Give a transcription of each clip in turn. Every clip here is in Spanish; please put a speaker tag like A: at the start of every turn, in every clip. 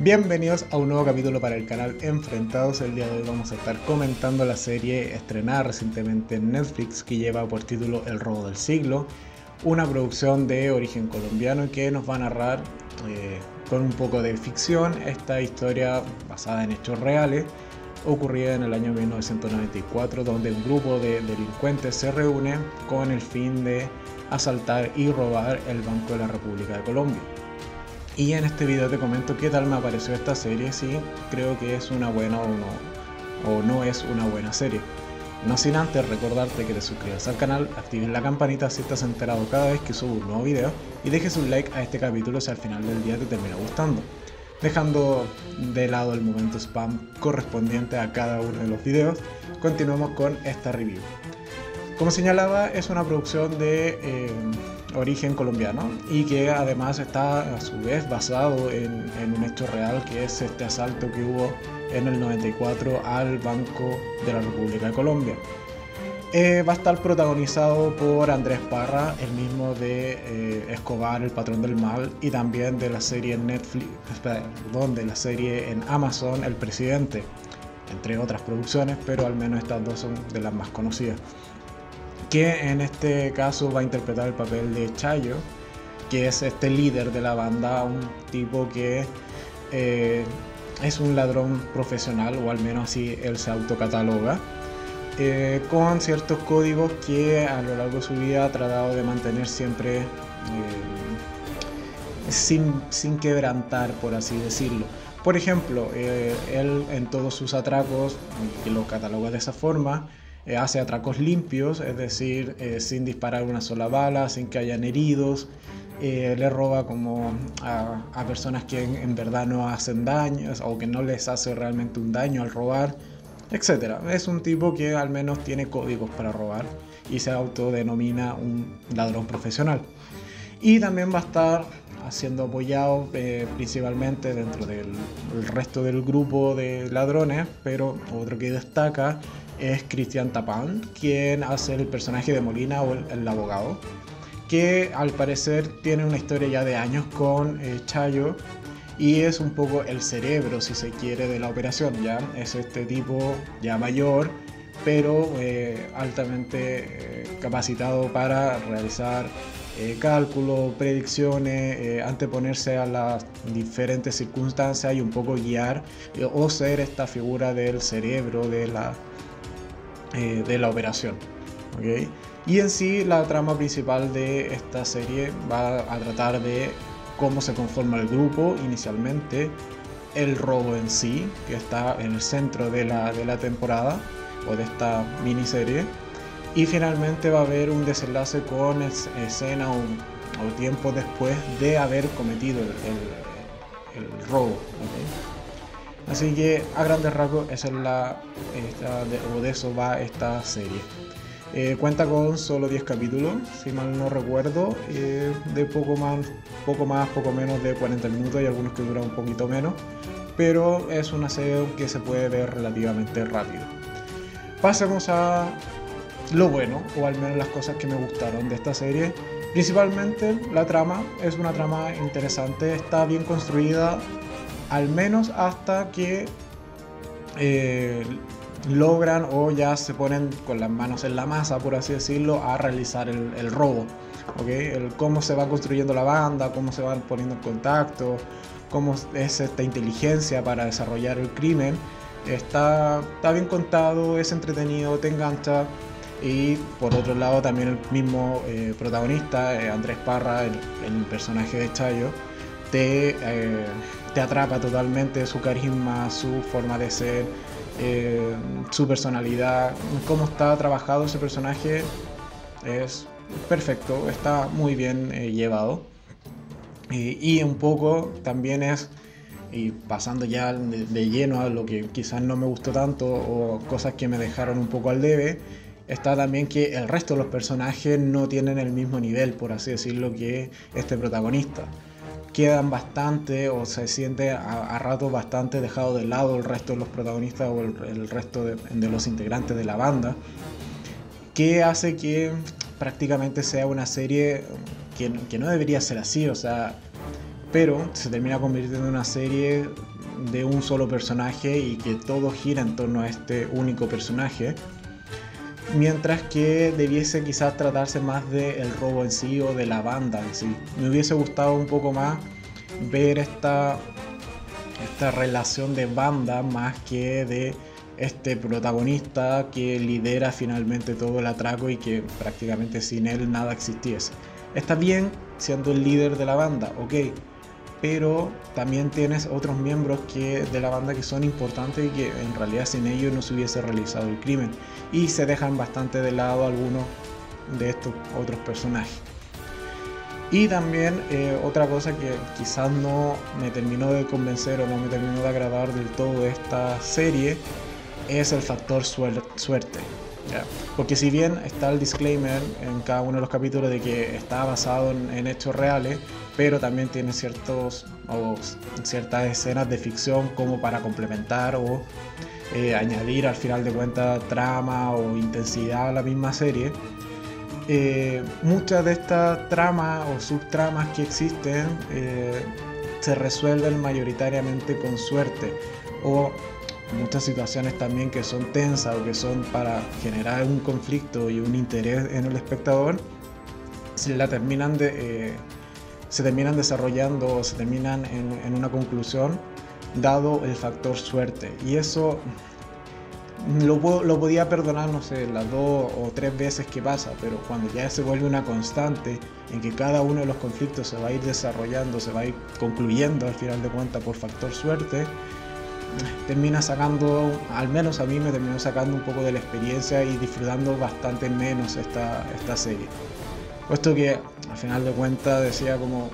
A: Bienvenidos a un nuevo capítulo para el canal Enfrentados. El día de hoy vamos a estar comentando la serie estrenada recientemente en Netflix que lleva por título El robo del siglo, una producción de origen colombiano que nos va a narrar eh, con un poco de ficción esta historia basada en hechos reales ocurrida en el año 1994 donde un grupo de delincuentes se reúne con el fin de asaltar y robar el Banco de la República de Colombia. Y en este video te comento qué tal me apareció esta serie, si creo que es una buena o no, o no es una buena serie. No sin antes recordarte que te suscribas al canal, actives la campanita si estás enterado cada vez que subo un nuevo video y dejes un like a este capítulo si al final del día te termina gustando. Dejando de lado el momento spam correspondiente a cada uno de los videos, continuamos con esta review. Como señalaba, es una producción de eh, origen colombiano y que además está a su vez basado en, un hecho real que es este asalto que hubo en el 94 al Banco de la República de Colombia. Eh, va a estar protagonizado por Andrés Parra, el mismo de eh, Escobar, el patrón del mal, y también de la serie Netflix, perdón, de la serie en Amazon, El Presidente, entre otras producciones, pero al menos estas dos son de las más conocidas que en este caso va a interpretar el papel de Chayo, que es este líder de la banda, un tipo que eh, es un ladrón profesional, o al menos así él se autocataloga, eh, con ciertos códigos que a lo largo de su vida ha tratado de mantener siempre eh, sin, sin, quebrantar, por así decirlo. Por ejemplo, él en todos sus atracos, que lo cataloga de esa forma, eh, hace atracos limpios, es decir, eh, sin disparar una sola bala, sin que hayan heridos. Eh, le roba como a, personas que en, verdad no hacen daño o que no les hace realmente un daño al robar, etc. Es un tipo que al menos tiene códigos para robar y se autodenomina un ladrón profesional. Y también va a estar siendo apoyado principalmente dentro del resto del grupo de ladrones, pero otro que destaca es Cristian Tapán, quien hace el personaje de Molina o el, abogado, que al parecer tiene una historia ya de años con eh, Chayo y es un poco el cerebro, si se quiere, de la operación. Ya es este tipo ya mayor, pero eh, altamente eh, capacitado para realizar cálculos, predicciones, anteponerse a las diferentes circunstancias y un poco guiar o ser esta figura del cerebro de la eh, de la operación. Y en sí la trama principal de esta serie va a tratar de cómo se conforma el grupo inicialmente, el robo en sí, que está en el centro de la, de la temporada o de esta miniserie, y finalmente va a haber un desenlace con escena o, tiempo después de haber cometido el, el, robo. Así que a grandes rasgos esa es la, de, o de eso va esta serie. Eh, cuenta con solo 10 capítulos, si mal no recuerdo, eh, de poco más, poco más, poco menos de 40 minutos y algunos que duran un poquito menos, pero es una serie que se puede ver relativamente rápido. Pasemos a lo bueno, o al menos las cosas que me gustaron de esta serie. Principalmente la trama, es una trama interesante, está bien construida, al menos hasta que eh, logran o ya se ponen con las manos en la masa, por así decirlo, a realizar el, robo. El cómo se va construyendo la banda, cómo se van poniendo en contacto, cómo es esta inteligencia para desarrollar el crimen. Está, está bien contado, es entretenido, te engancha. Y por otro lado también el mismo eh, protagonista, eh, Andrés Parra, el, personaje de Chayo, te, te atrapa totalmente su carisma, su forma de ser, eh, su personalidad, cómo está trabajado ese personaje es perfecto, está muy bien eh, llevado. y un poco también es, y pasando ya de, lleno a lo que quizás no me gustó tanto o cosas que me dejaron un poco al debe, está también que el resto de los personajes no tienen el mismo nivel, por así decirlo, que este protagonista quedan bastante o se siente a, rato bastante dejado de lado el resto de los protagonistas o el, resto de, los integrantes de la banda, que hace que prácticamente sea una serie que, no debería ser así, o sea, pero se termina convirtiendo en una serie de un solo personaje y que todo gira en torno a este único personaje. Mientras que debiese quizás tratarse más del robo en sí o de la banda en sí. Me hubiese gustado un poco más ver esta, esta relación de banda más que de este protagonista que lidera finalmente todo el atraco y que prácticamente sin él nada existiese. Está bien siendo el líder de la banda, ok, pero también tienes otros miembros que, de la banda que son importantes y que en realidad sin ellos no se hubiese realizado el crimen. Y se dejan bastante de lado algunos de estos otros personajes. Y también eh, otra cosa que quizás no me terminó de convencer o no me terminó de agradar del todo esta serie es el factor suerte. Porque si bien está el disclaimer en cada uno de los capítulos de que está basado en, hechos reales, pero también tiene ciertos o ciertas escenas de ficción como para complementar o eh, añadir al final de cuentas trama o intensidad a la misma serie. Eh, muchas de estas tramas o subtramas que existen eh, se resuelven mayoritariamente con suerte o muchas situaciones también que son tensas o que son para generar un conflicto y un interés en el espectador, se la terminan de, eh, se terminan desarrollando o se terminan en, una conclusión dado el factor suerte. Y eso lo, lo, podía perdonar, no sé, las dos o tres veces que pasa, pero cuando ya se vuelve una constante en que cada uno de los conflictos se va a ir desarrollando, se va a ir concluyendo al final de cuentas por factor suerte, termina sacando, al menos a mí me terminó sacando un poco de la experiencia y disfrutando bastante menos esta, esta serie. Puesto que al final de cuentas decía como,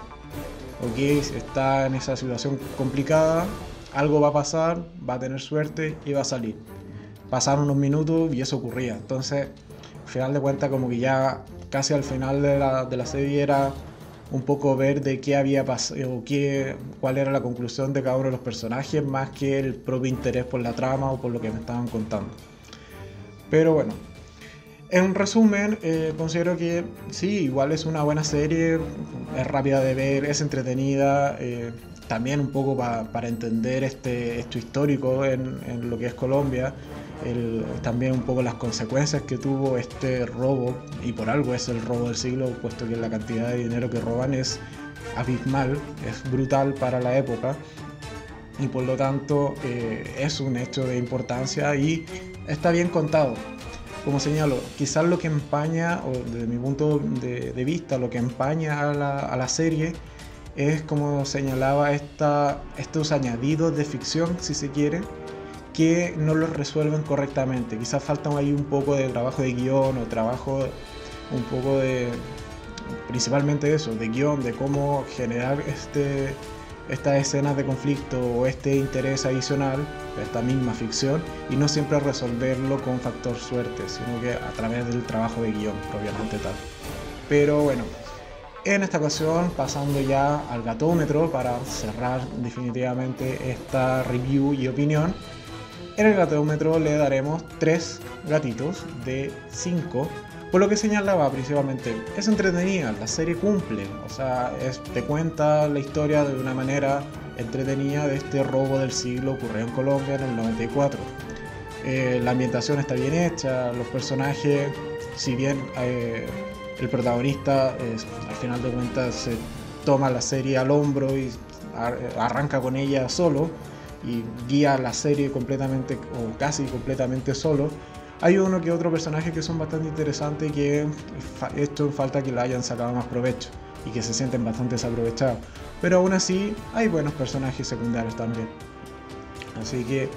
A: ok, está en esa situación complicada, algo va a pasar, va a tener suerte y va a salir. Pasaron unos minutos y eso ocurría. Entonces, al final de cuentas como que ya casi al final de la, de la serie era un poco ver de qué había pasado, qué, cuál era la conclusión de cada uno de los personajes, más que el propio interés por la trama o por lo que me estaban contando. Pero bueno, en resumen, eh, considero que sí, igual es una buena serie, es rápida de ver, es entretenida, eh, también un poco para entender este, esto histórico en lo que es Colombia también un poco las consecuencias que tuvo este robo, y por algo es el robo del siglo, puesto que la cantidad de dinero que roban es abismal, es brutal para la época, y por lo tanto eh, es un hecho de importancia y está bien contado. Como señalo, quizás lo que empaña, o desde mi punto de, vista, lo que empaña a la, a la serie es como señalaba estos añadidos de ficción, si se quiere, que no lo resuelven correctamente. Quizás falta ahí un poco de trabajo de guion o trabajo un poco de, principalmente eso, de guion, de cómo generar este, estas escenas de conflicto o este interés adicional, esta misma ficción, y no siempre resolverlo con factor suerte, sino que a través del trabajo de guion, propiamente tal. Pero bueno, en esta ocasión pasando ya al gatómetro para cerrar definitivamente esta review y opinión. En el gatómetro le daremos 3 gatitos de 5, por lo que señalaba principalmente, es entretenida, la serie cumple, o sea, te cuenta la historia de una manera entretenida de este robo del siglo ocurrió en Colombia en el 94. Eh, la ambientación está bien hecha, los personajes, si bien eh, el protagonista al final de cuentas se toma la serie al hombro y arranca con ella solo, y guía la serie completamente o casi completamente solo. Hay uno que otro personaje que son bastante interesantes y que esto falta que lo hayan sacado más provecho y que se sienten bastante desaprovechados. Pero aún así hay buenos personajes secundarios también. Así que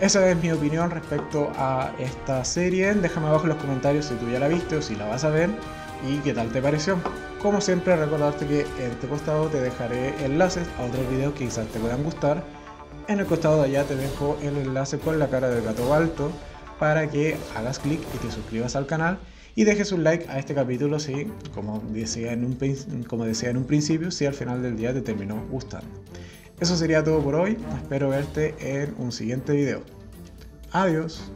A: esa es mi opinión respecto a esta serie. Déjame abajo en los comentarios si tú ya la viste o si la vas a ver y qué tal te pareció. Como siempre recordarte que en este costado te dejaré enlaces a otros videos que quizás te puedan gustar en el costado de allá te dejo el enlace con la cara del gato alto para que hagas clic y te suscribas al canal y dejes un like a este capítulo si, como decía en un, como decía en un principio, si al final del día te terminó gustando. Eso sería todo por hoy, espero verte en un siguiente video. Adiós.